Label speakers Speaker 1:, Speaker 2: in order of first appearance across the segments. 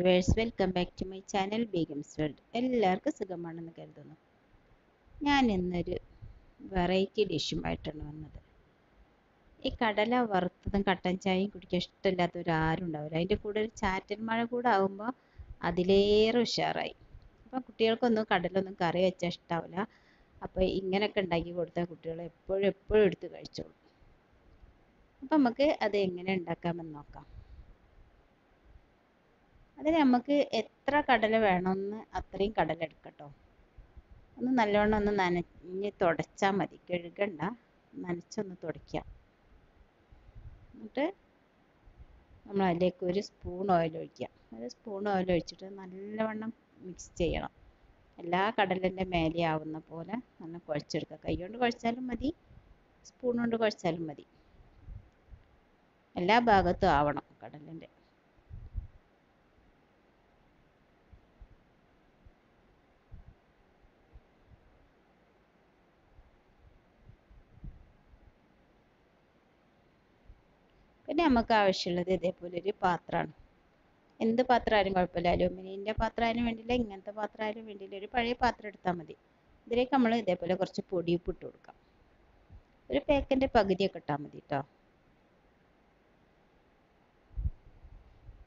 Speaker 1: Viewers welcome back to my channel Begum's world എല്ലാവർക്കും സുഖമാണെന്ന് കരുതുന്നു. ഞാൻ ഇന്നൊരു വെറൈറ്റി ഡിഷുമായിട്ടാണ് വന്നത്. ഈ കടല വറുത്തതും കട്ടൻ ചായയും കുടിക്കാൻ ഇഷ്ടമില്ലാത്തവർ ആരും ഉണ്ടാവില്ല. അതിന്റെ കൂടെ ഒരു ചാറ്റൽ മഴ കൂടെ ആകുമ്പോൾ അതിലേറെ ഉഷാറായി. അപ്പം കുട്ടികൾക്കൊന്നും കടലൊന്നും കറി വെച്ചാൽ ഇഷ്ടാവില്ല. അപ്പോൾ ഇങ്ങനെയൊക്കെ ഉണ്ടാക്കി കൊടുത്താൽ കുട്ടികൾ എപ്പോഴും എപ്പോഴും എടുത്ത് കഴിച്ചോളും. അപ്പം നമുക്ക് അത് എങ്ങനെ ഉണ്ടാക്കാമെന്ന് നോക്കാം. അതിന് നമുക്ക് എത്ര കടല വേണമെന്ന് അത്രയും കടല എടുക്കട്ടോ. ഒന്ന് നല്ലോണം ഒന്ന് നനഞ്ഞ് തുടച്ചാൽ മതി. കഴുകണ്ട നനച്ചൊന്ന് തുടയ്ക്കാം. എന്നിട്ട് നമ്മൾ അതിലേക്ക് ഒരു സ്പൂൺ ഓയിൽ ഒഴിക്കാം. ഒരു സ്പൂൺ ഓയിൽ ഒഴിച്ചിട്ട് നല്ലവണ്ണം മിക്സ് ചെയ്യണം. എല്ലാ കടലിന്റെ മേലെ ആവുന്ന പോലെ നല്ല കുഴച്ചെടുക്കുക കൈ കൊണ്ട് കുഴച്ചാലും മതി സ്പൂൺ കൊണ്ട് കുഴച്ചാലും മതി. എല്ലാ ഭാഗത്തും ആവണം കടലിന്റെ പിന്നെ നമുക്ക് ആവശ്യമുള്ളത് ഇതേപോലെ ഒരു പാത്രമാണ്. എന്ത് പാത്രമായാലും കുഴപ്പമില്ല. അലൂമിനിയന്റെ പാത്രമായാലും വേണ്ടിയില്ല ഇങ്ങനത്തെ പാത്രമായാലും വേണ്ടിയില്ല. ഒരു പഴയ പാത്രം എടുത്താൽ മതി. ഇതിലേക്ക് നമ്മൾ ഇതേപോലെ കുറച്ച് പൊടിയുപ്പ് ഇട്ട് കൊടുക്കാം. ഒരു പാക്കിന്റെ പകുതിയൊക്കെ ഇട്ടാൽ മതി കേട്ടോ.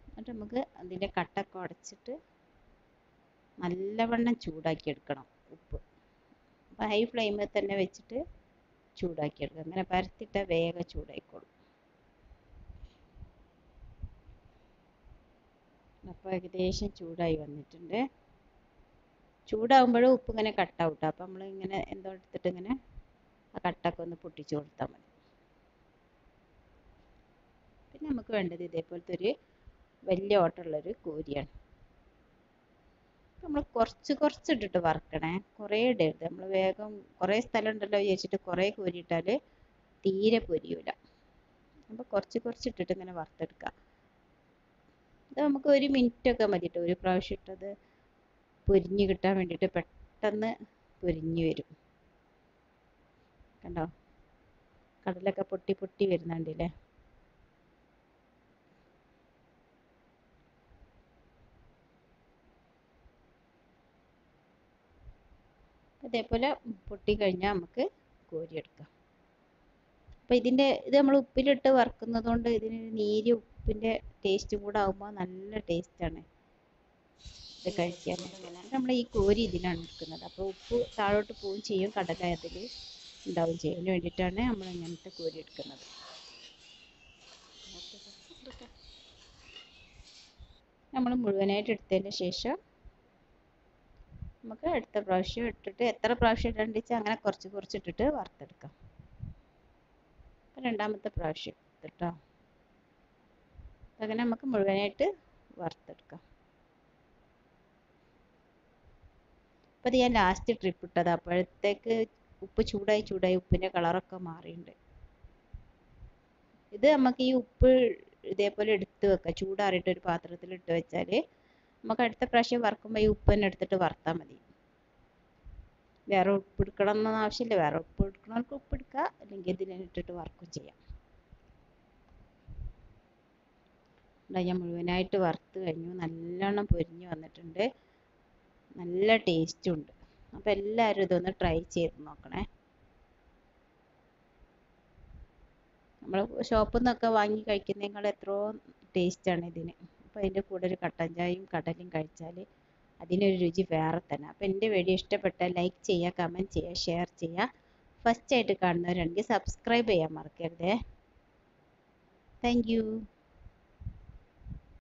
Speaker 1: എന്നിട്ട് നമുക്ക് അതിന്റെ കട്ടൊക്കെ ഉടച്ചിട്ട് നല്ലവണ്ണം ചൂടാക്കി എടുക്കണം ഉപ്പ്. ഹൈ ഫ്ലെയിമിൽ തന്നെ വെച്ചിട്ട് ചൂടാക്കി എടുക്കുക. അങ്ങനെ പരത്തിയിട്ടാൽ വേഗം ചൂടായിക്കോളും. അപ്പോൾ ഏകദേശം ചൂടായി വന്നിട്ടുണ്ട്. ചൂടാകുമ്പോഴും ഉപ്പ് ഇങ്ങനെ കട്ടാവും കേട്ടോ അപ്പോൾ നമ്മൾ ഇങ്ങനെ എന്തോ എടുത്തിട്ട് ഇങ്ങനെ ആ കട്ടൊക്കെ ഒന്ന് പൊട്ടിച്ചു കൊടുത്താൽ മതി. പിന്നെ നമുക്ക് വേണ്ടത് ഇതേപോലത്തെ ഒരു വലിയ ഓട്ടമുള്ളൊരു കോരിയാണ്. നമ്മൾ കുറച്ച് കുറച്ച് ഇട്ടിട്ട് വറക്കണേ. കുറേ ഇടരുത്. നമ്മൾ വേഗം കുറേ സ്ഥലം ഉണ്ടല്ലോ വിചാരിച്ചിട്ട് കുറേ കോരിയിട്ടാൽ തീരെ പൊരിയൂല. അപ്പോൾ കുറച്ച് കുറച്ച് ഇട്ടിട്ട് ഇങ്ങനെ വറുത്തെടുക്കാം. ഇത് നമുക്ക് ഒരു മിനിറ്റ് ഒക്കെ മതി കേട്ടോ ഒരു പ്രാവശ്യം ഇട്ടത് പൊരിഞ്ഞ് കിട്ടാൻ വേണ്ടിയിട്ട് പെട്ടെന്ന് പൊരിഞ്ഞ് വരും. കണ്ടോ? കടലൊക്കെ പൊട്ടി പൊട്ടി വരുന്നുണ്ടല്ലേ? അതേപോലെ പൊട്ടി കഴിഞ്ഞാൽ നമുക്ക് കോരിയെടുക്കാം. അപ്പോൾ ഇതിന്റെ ഇത് നമ്മൾ ഉപ്പിലിട്ട് വറുക്കുന്നത് കൊണ്ട് ഇതിന് നീര് ഉപ്പിന്റെ ടേസ്റ്റും കൂടെ ആകുമ്പോൾ നല്ല ടേസ്റ്റാണ് ഇത് കഴിക്കാൻ. നമ്മൾ ഈ കോരി ഇതിലാണ് എടുക്കുന്നത്. അപ്പോൾ ഉപ്പ് താഴോട്ട് പോവുകയും ചെയ്യും കടല അതിൽ ഉണ്ടാവുകയും ചെയ്യും. വേണ്ടിയിട്ടാണ് നമ്മൾ ഇങ്ങനത്തെ കോരി എടുക്കുന്നത്. നമ്മൾ മുഴുവനായിട്ട് എടുത്തതിന് ശേഷം നമുക്ക് അടുത്ത പ്രാവശ്യം ഇട്ടിട്ട് എത്ര പ്രാവശ്യം ഇടേണ്ടി അങ്ങനെ കുറച്ച് കുറച്ച് ഇട്ടിട്ട് വറുത്തെടുക്കാം. രണ്ടാമത്തെ പ്രാവശ്യം കേട്ടോ അങ്ങനെ നമുക്ക് മുഴുവനായിട്ട് വറുത്തെടുക്കാം. അപ്പോൾ ഇത് ഞാൻ ലാസ്റ്റ് ട്രിപ്പ് ഇട്ടത്. അപ്പോഴത്തേക്ക് ഉപ്പ് ചൂടായി ചൂടായി ഉപ്പിന്റെ കളറൊക്കെ മാറിയിട്ടുണ്ട് ഇത് നമുക്ക് ഈ ഉപ്പ് ഇതേപോലെ എടുത്ത് വെക്കാം. ചൂടാറിയിട്ട് ഒരു പാത്രത്തിൽ ഇട്ട് വെച്ചാൽ നമുക്ക് അടുത്ത പ്രാവശ്യം വറുക്കുമ്പോൾ ഈ ഉപ്പ് തന്നെ എടുത്തിട്ട് വറുത്താൽ മതി. വേറെ ഉപ്പ് എടുക്കണം എന്നൊന്നും ആവശ്യമില്ല. വേറെ ഉപ്പ് എടുക്കണവർക്ക് ഉപ്പ് എടുക്കുക അല്ലെങ്കിൽ ഇതിലിട്ടിട്ട് വർക്ക് ചെയ്യാം ഞാൻ മുഴുവനായിട്ട് വറുത്ത് കഴിഞ്ഞു. നല്ലോണം പൊരിഞ്ഞു വന്നിട്ടുണ്ട്. നല്ല ടേസ്റ്റും ഉണ്ട്. അപ്പോൾ എല്ലാവരും ഇതൊന്ന് ട്രൈ ചെയ്ത് നോക്കണേ. നമ്മൾ ഷോപ്പിൽ നിന്നൊക്കെ വാങ്ങി കഴിക്കുന്നതിനേക്കാൾ എത്രയോ ടേസ്റ്റാണ് ഇതിന്. അപ്പോൾ അതിന്റെ കൂടെ ഒരു കട്ടൻ ചായയും കടലും കഴിച്ചാൽ അതിനൊരു രുചി വേറെ തന്നെ. അപ്പോൾ എന്റെ വീഡിയോ ഇഷ്ടപ്പെട്ട ലൈക്ക് ചെയ്യുക കമന്റ് ചെയ്യുക ഷെയർ ചെയ്യുക. ഫസ്റ്റ് ആയിട്ട് കാണുന്നവരുണ്ടെങ്കിൽ സബ്സ്ക്രൈബ് ചെയ്യാൻ മറക്കരുതേ. താങ്ക്